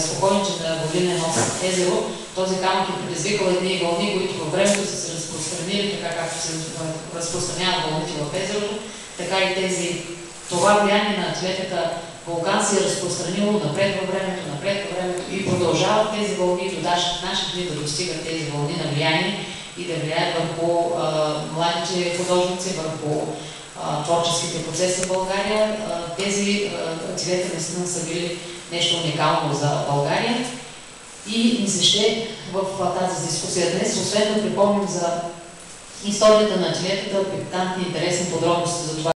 спокойно, че на нос езеро, този камък е предизвикал едни вълни, които във времето са се разпространили, така както се разпространяват вълните в езерото, така и тези, това влияние на цветата вулкан се е разпространило напред във времето, напред във времето и продължават тези вълни до нашите дни да достигат тези вълни на влияние и да влияят върху а, младите художници, върху а, творческите процеси в България. А, тези цвета наистина са били нещо уникално за България. И ми се ще в тази дискусия днес, освен да припомним за историята на цветата, пикантни интересни подробности за това,